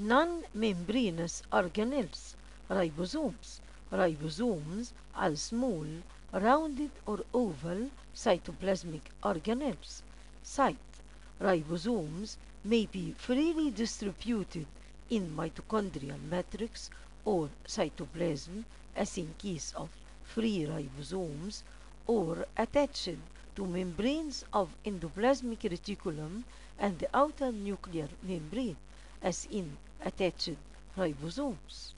Non-membranous organelles, ribosomes. Ribosomes are small, rounded or oval cytoplasmic organelles. Site. Ribosomes may be freely distributed in mitochondrial matrix or cytoplasm as in case of free ribosomes or attached to membranes of endoplasmic reticulum and the outer nuclear membrane as in attached ribosomes.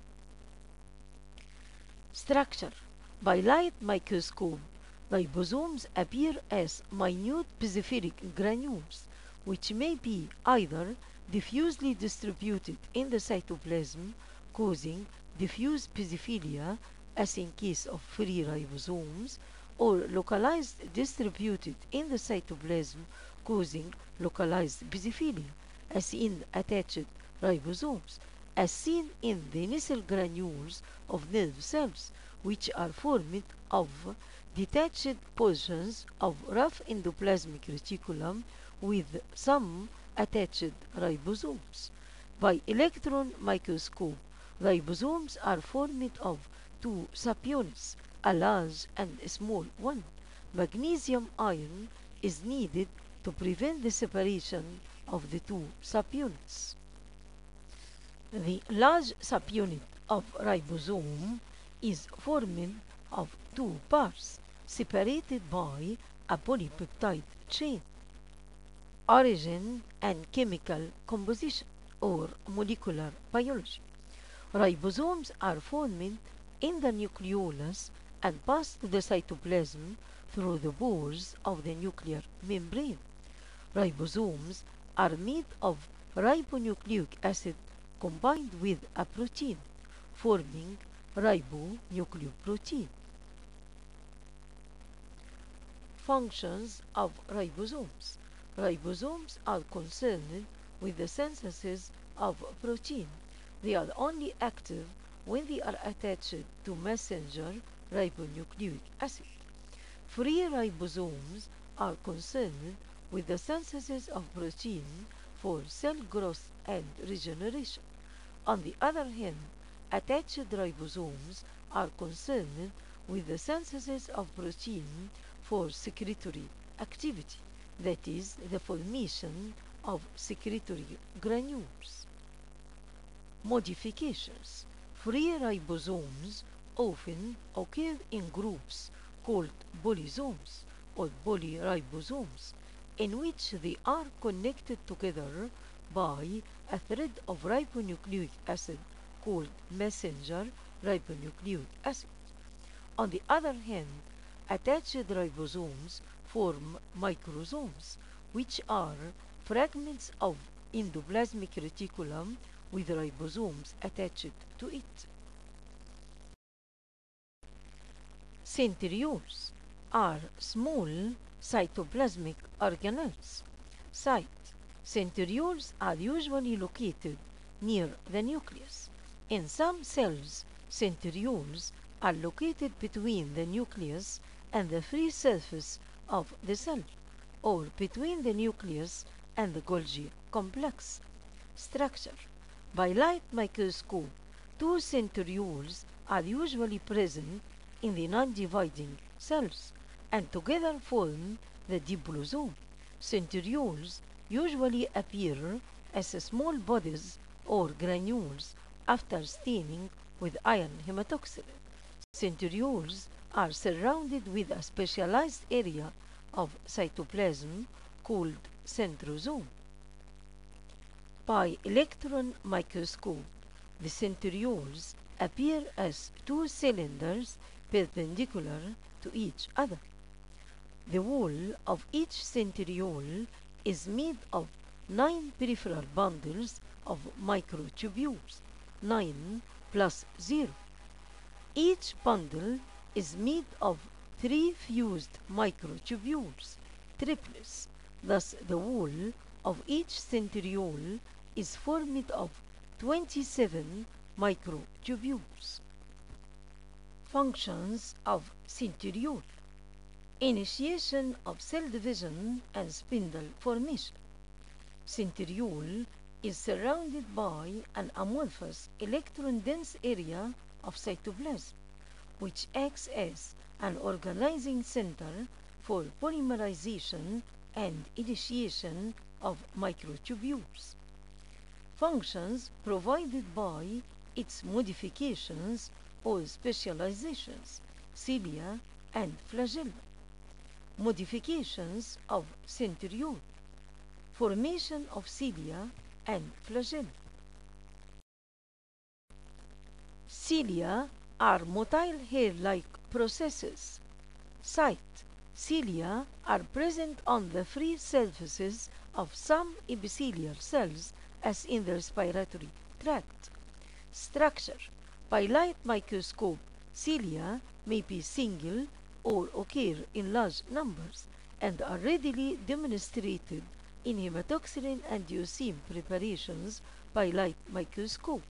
Structure. By light microscope, ribosomes appear as minute basophilic granules which may be either diffusely distributed in the cytoplasm causing diffuse basophilia as in case of free ribosomes or localized distributed in the cytoplasm causing localized basophilia as in attached ribosomes as seen in the Nissl granules of nerve cells which are formed of detached portions of rough endoplasmic reticulum with some attached ribosomes. By electron microscope, ribosomes are formed of two subunits, a large and a small one. Magnesium ion is needed to prevent the separation of the two subunits. The large subunit of ribosome is formed of two parts separated by a polypeptide chain. Origin and chemical composition or molecular biology. Ribosomes are formed in the nucleolus and pass to the cytoplasm through the pores of the nuclear membrane. Ribosomes are made of ribonucleic acid combined with a protein, forming ribonucleoprotein. Functions of ribosomes. Ribosomes are concerned with the synthesis of protein. They are only active when they are attached to messenger ribonucleic acid. Free ribosomes are concerned with the synthesis of protein for cell growth and regeneration. On the other hand, attached ribosomes are concerned with the synthesis of protein for secretory activity, that is, the formation of secretory granules. Modifications. Free ribosomes often occur in groups called polysomes or polyribosomes, in which they are connected together by a thread of ribonucleic acid called messenger ribonucleic acid. On the other hand, attached ribosomes form microsomes, which are fragments of endoplasmic reticulum with ribosomes attached to it. Centrioles are small cytoplasmic organelles. Site Centrioles are usually located near the nucleus. In some cells, centrioles are located between the nucleus and the free surface of the cell, or between the nucleus and the Golgi complex. Structure By light microscope, two centrioles are usually present in the non-dividing cells and together form the diplosome. Centrioles usually appear as small bodies or granules after staining with iron hematoxylin. Centrioles are surrounded with a specialized area of cytoplasm called centrosome. By electron microscope, the centrioles appear as two cylinders perpendicular to each other. The wall of each centriole is made of nine peripheral bundles of microtubules, 9 plus 0. Each bundle is made of three fused microtubules, triplets. Thus, the wall of each centriole is formed of 27 microtubules. Functions of centriole Initiation of cell division and spindle formation. Centriole is surrounded by an amorphous electron-dense area of cytoplasm, which acts as an organizing center for polymerization and initiation of microtubules. Functions provided by its modifications or specializations, cilia and flagella. Modifications of centriole. Formation of cilia and flagella. Cilia are motile hair-like processes. Site cilia are present on the free surfaces of some epithelial cells as in the respiratory tract. Structure By light microscope, cilia may be single or occur in large numbers and are readily demonstrated in hematoxylin and eosin preparations by light microscope.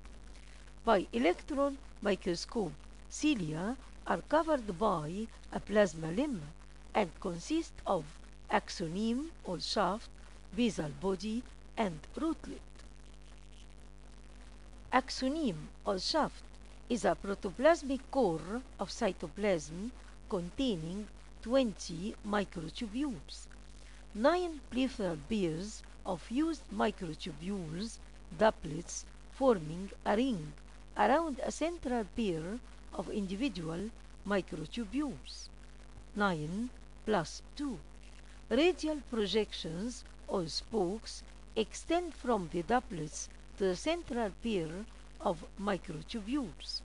By electron microscope, cilia are covered by a plasma lemma and consist of axoneme or shaft, basal body, and rootlet. Axoneme or shaft is a protoplasmic core of cytoplasm containing 20 microtubules. Nine peripheral pairs of fused microtubules, doublets, forming a ring around a central pair of individual microtubules. 9 plus 2. Radial projections or spokes extend from the doublets to the central pair of microtubules.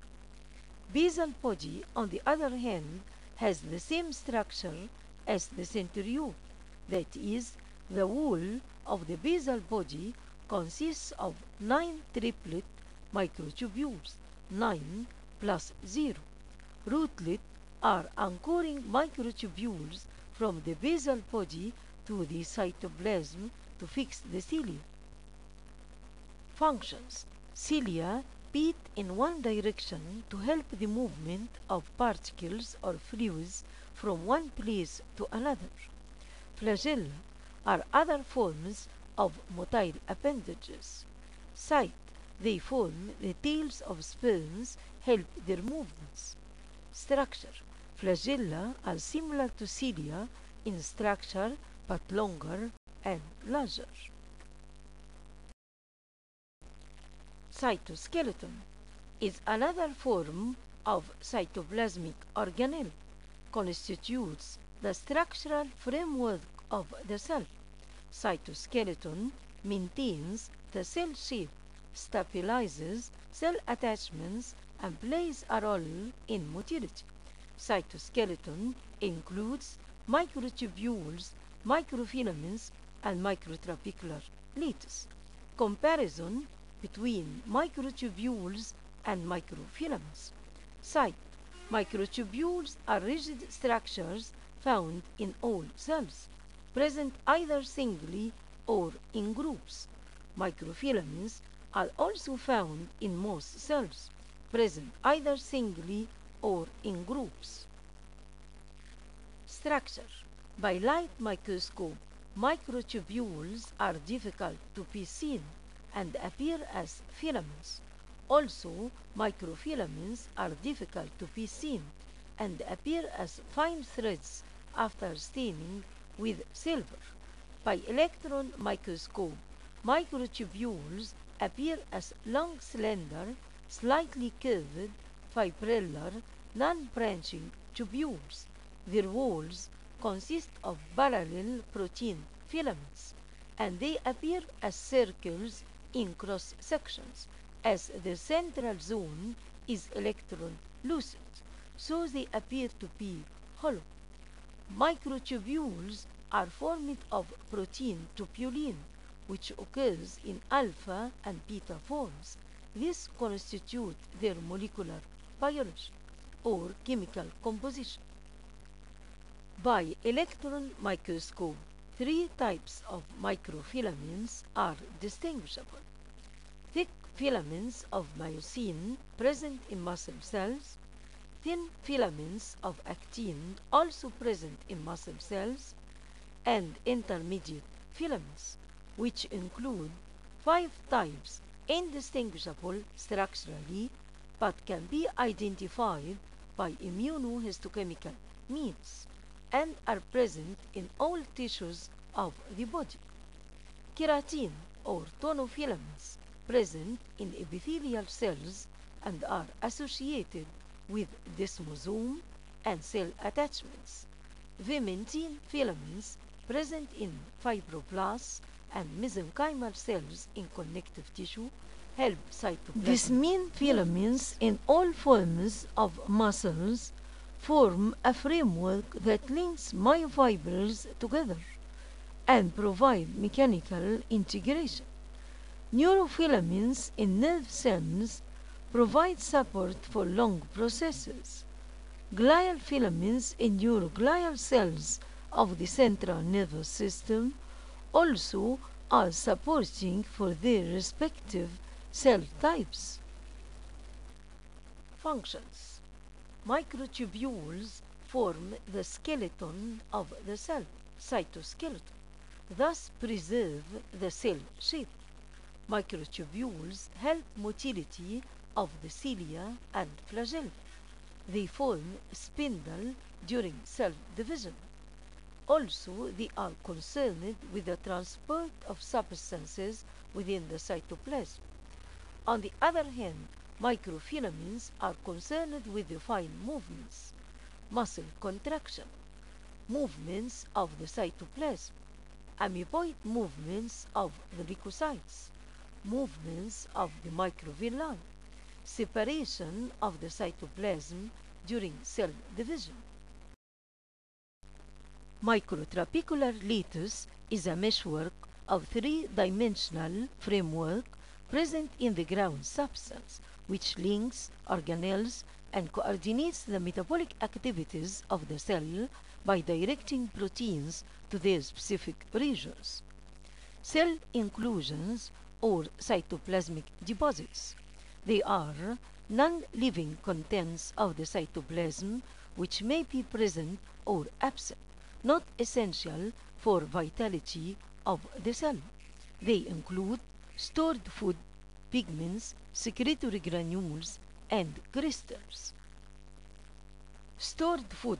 Basal body, on the other hand, has the same structure as the centriole. That is, the wall of the basal body consists of nine triplet microtubules, 9 plus 0. Rootlet are anchoring microtubules from the basal body to the cytoplasm to fix the cilia. Functions Cilia beat in one direction to help the movement of particles or fluids from one place to another. Flagella are other forms of motile appendages. Site they form the tails of sperms help their movements. Structure Flagella are similar to cilia in structure but longer and larger. Cytoskeleton is another form of cytoplasmic organelle, constitutes the structural framework of the cell. Cytoskeleton maintains the cell shape, stabilizes cell attachments, and plays a role in motility. Cytoskeleton includes microtubules, microfilaments, and microtrabecular lattice. Comparison between microtubules and microfilaments. Site Microtubules are rigid structures found in all cells, present either singly or in groups. Microfilaments are also found in most cells, present either singly or in groups. Structure By light microscope, microtubules are difficult to be seen and appear as filaments. Also, microfilaments are difficult to be seen and appear as fine threads after staining with silver. By electron microscope, microtubules appear as long, slender, slightly curved, fibrillar, non-branching tubules. Their walls consist of parallel protein filaments, and they appear as circles in cross sections, as the central zone is electron lucent, so they appear to be hollow. Microtubules are formed of protein tubulin, which occurs in alpha and beta forms. This constitutes their molecular biology or chemical composition. By electron microscope, three types of microfilaments are distinguishable. Thick filaments of myosin present in muscle cells, thin filaments of actin also present in muscle cells, and intermediate filaments, which include five types indistinguishable structurally but can be identified by immunohistochemical means and are present in all tissues of the body. Keratin or tonofilaments present in epithelial cells and are associated with desmosome and cell attachments. Vimentin filaments present in fibroblasts and mesenchymal cells in connective tissue help cytoplasm. Mean filaments in all forms of muscles form a framework that links myofibrils together and provide mechanical integration. Neurofilaments in nerve cells provide support for long processes. Glial filaments in neuroglial cells of the central nervous system also are supporting for their respective cell types. Functions Microtubules form the skeleton of the cell, cytoskeleton, thus preserve the cell shape. Microtubules help motility of the cilia and flagella. They form spindle during cell division. Also, they are concerned with the transport of substances within the cytoplasm. On the other hand, microfilaments are concerned with the fine movements, muscle contraction, movements of the cytoplasm, amoeboid movements of the leukocytes, movements of the microvilli, separation of the cytoplasm during cell division. Microtrabecular lattice is a meshwork of three-dimensional framework present in the ground substance, which links organelles and coordinates the metabolic activities of the cell by directing proteins to their specific regions. Cell inclusions or cytoplasmic deposits. They are non-living contents of the cytoplasm which may be present or absent, not essential for vitality of the cell. They include stored food, pigments, secretory granules, and crystals. Stored food,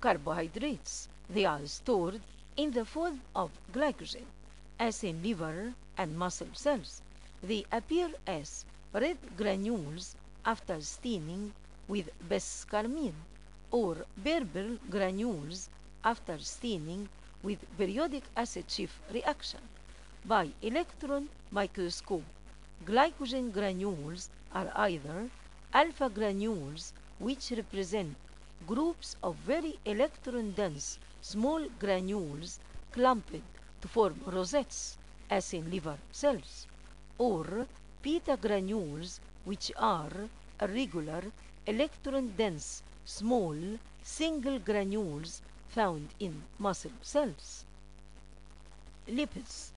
carbohydrates, they are stored in the form of glycogen, as in liver and muscle cells. They appear as red granules after staining with Best's carmine or purple granules after staining with periodic acid Schiff reaction. By electron microscope, glycogen granules are either alpha granules which represent groups of very electron-dense small granules clumped to form rosettes, as in liver cells, or beta granules which are irregular electron-dense small single granules found in muscle cells. Lipids.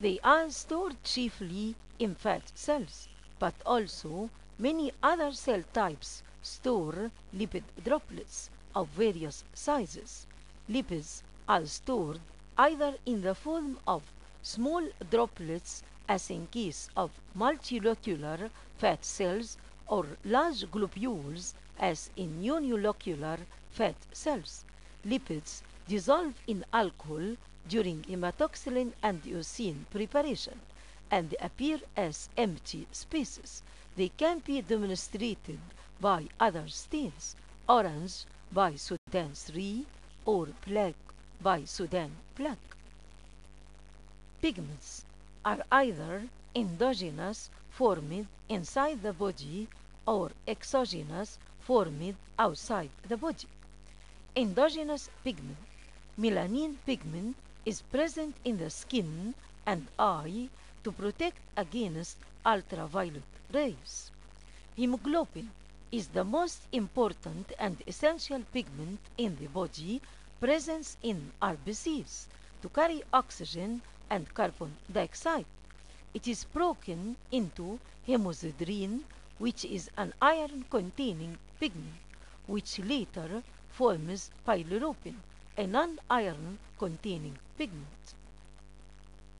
They are stored chiefly in fat cells, but also many other cell types store lipid droplets of various sizes. Lipids are stored either in the form of small droplets as in case of multilocular fat cells or large globules as in unilocular fat cells. Lipids dissolve in alcohol during hematoxylin and eosin preparation and they appear as empty spaces. They can be demonstrated by other stains, orange by Sudan 3 or black by Sudan black. Pigments are either endogenous formed inside the body or exogenous formed outside the body. Endogenous pigment. Melanin pigment is present in the skin and eye to protect against ultraviolet rays. Hemoglobin is the most important and essential pigment in the body present in RBCs to carry oxygen and carbon dioxide. It is broken into hemosiderin, which is an iron-containing pigment, which later forms bilirubin, a non-iron containing pigment.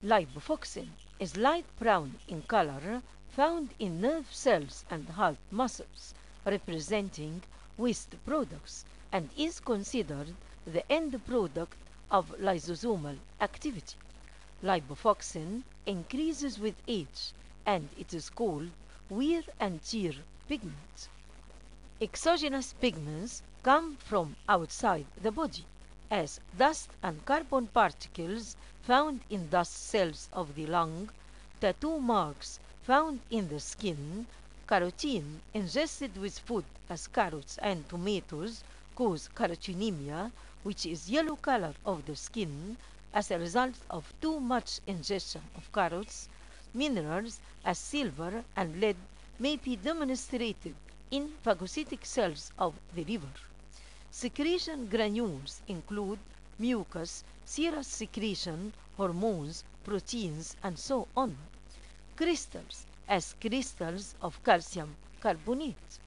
Lipofuscin is light brown in color found in nerve cells and heart muscles, representing waste products, and is considered the end product of lysosomal activity. Lipofuscin increases with age and it is called wear and tear pigment. Exogenous pigments come from outside the body as dust and carbon particles found in dust cells of the lung, tattoo marks found in the skin, carotene ingested with food as carrots and tomatoes cause carotenemia, which is yellow color of the skin as a result of too much ingestion of carrots, minerals as silver and lead may be demonstrated in phagocytic cells of the liver. Secretion granules include mucus, serous secretion, hormones, proteins, and so on. Crystals as crystals of calcium carbonate.